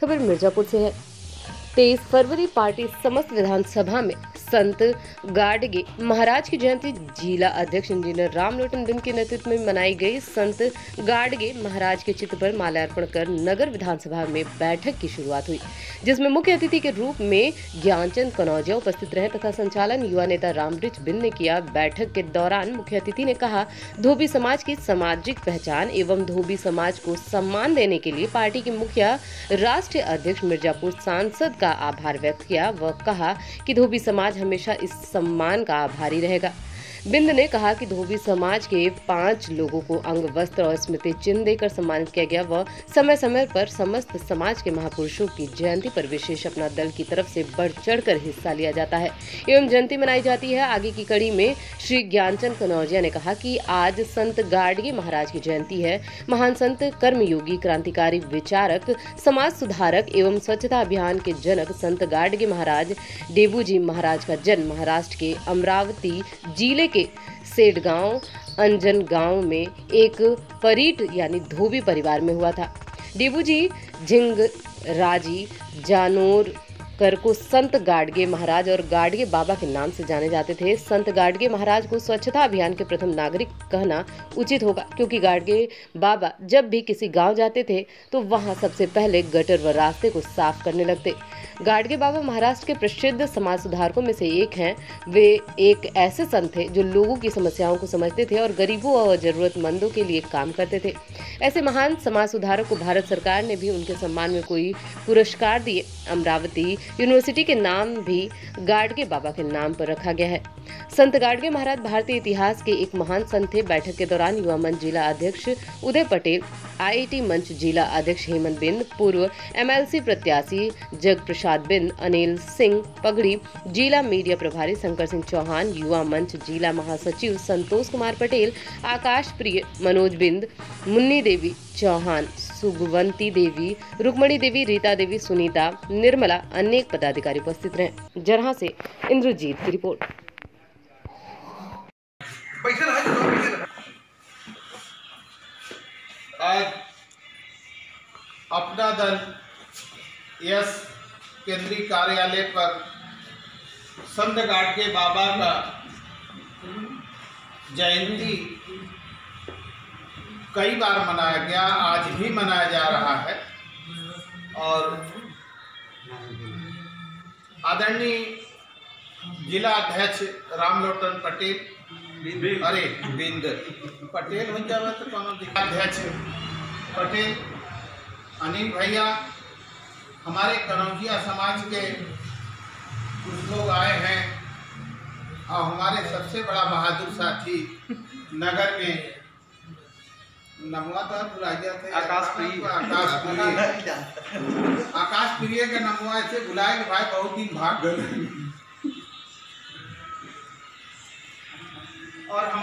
खबर मिर्जापुर से है। तेईस फरवरी पार्टी समस्त विधानसभा में संत गाडगे महाराज की जयंती जिला अध्यक्ष इंजीनियर रामलोटन बिंद के नेतृत्व में मनाई गई। संत गाडगे महाराज के चित्र पर माल्यार्पण कर नगर विधानसभा में बैठक की शुरुआत हुई, जिसमें मुख्य अतिथि के रूप में ज्ञानचंद कनौजिया उपस्थित रहे तथा संचालन युवा नेता रामरिच बिंद ने किया बैठक के दौरान मुख्य अतिथि ने कहा, धोबी समाज की सामाजिक पहचान एवं धोबी समाज को सम्मान देने के लिए पार्टी के मुखिया राष्ट्रीय अध्यक्ष मिर्जापुर सांसद का आभार व्यक्त किया व कहा कि धोबी समाज हमेशा इस सम्मान का आभारी रहेगा। बिंद ने कहा कि धोबी समाज के पाँच लोगों को अंग, वस्त्र और स्मृति चिन्ह देकर सम्मानित किया गया व समय समय पर समस्त समाज के महापुरुषों की जयंती पर विशेष अपना दल की तरफ़ से बढ़ चढ़कर हिस्सा लिया जाता है। एवं जयंती मनाई जाती है। आगे की कड़ी में श्री ज्ञानचंद कनौजिया ने कहा कि आज संत गाडगे महाराज की जयंती है। महान संत, कर्मयोगी, क्रांतिकारी विचारक, समाज सुधारक एवं स्वच्छता अभियान के जनक संत गाडगे महाराज डेबूजी महाराज का जन्म महाराष्ट्र के अमरावती ज़िले के सेठ गाँव, अंजन गाँव में एक परीट यानी धोबी परिवार में हुआ था। डेबू जी झिंग, राज़ी, जानोर कर को संत गाडगे महाराज और गाडगे बाबा के नाम से जाने जाते थे। संत गाडगे महाराज को स्वच्छता अभियान के प्रथम नागरिक कहना उचित होगा, क्योंकि गाडगे बाबा जब भी किसी गाँव जाते थे तो वहाँ सबसे पहले गटर व रास्ते को साफ़ करने लगते। गाडगे बाबा महाराष्ट्र के प्रसिद्ध समाज सुधारकों में से एक हैं। वे एक ऐसे संत थे जो लोगों की समस्याओं को समझते थे और गरीबों और जरूरतमंदों के लिए काम करते थे। ऐसे महान समाज सुधारक को भारत सरकार ने भी उनके सम्मान में कोई पुरस्कार दिए। अमरावती यूनिवर्सिटी के नाम भी गाडगे बाबा के नाम पर रखा गया है। संत गाडगे महाराज भारतीय इतिहास के एक महान संत थे। बैठक के दौरान युवा मंच जिला अध्यक्ष उदय पटेल, आईआईटी मंच जिला अध्यक्ष हेमंत बिंद पूर्व एमएलसी प्रत्याशी जग प्रसाद बिंद अनिल सिंह पगड़ी, जिला मीडिया प्रभारी शंकर सिंह चौहान, युवा मंच जिला महासचिव संतोष कुमार पटेल आकाश प्रिय मनोज बिंद, मुन्नी देवी चौहान, सुगवंती देवी, रुक्मणी देवी, रीता देवी, सुनीता, निर्मला, अनेक पदाधिकारी उपस्थित रहे जरहा से इंद्रजीत की रिपोर्ट. आज अपना दल यस केंद्रीय कार्यालय पर संत के बाबा का जयंती कई बार मनाया गया, आज भी मनाया जा रहा है। और आदरणीय जिला अध्यक्ष रामलोटन पटेल, अरे, बिंद, पटेल हो जावे तो कोनो अध्यक्ष पटेल, अनिल भैया हमारे कनौजिया समाज के कुछ लोग आए हैं और हमारे सबसे बड़ा बहादुर साथी नगर में नमवा तो बुला गया थे आकाश प्रिय। आकाश प्रिय। आकाश प्रिय के नमवा ऐसे बुलाए कि भाई बहुत दिन भाग गए। और हम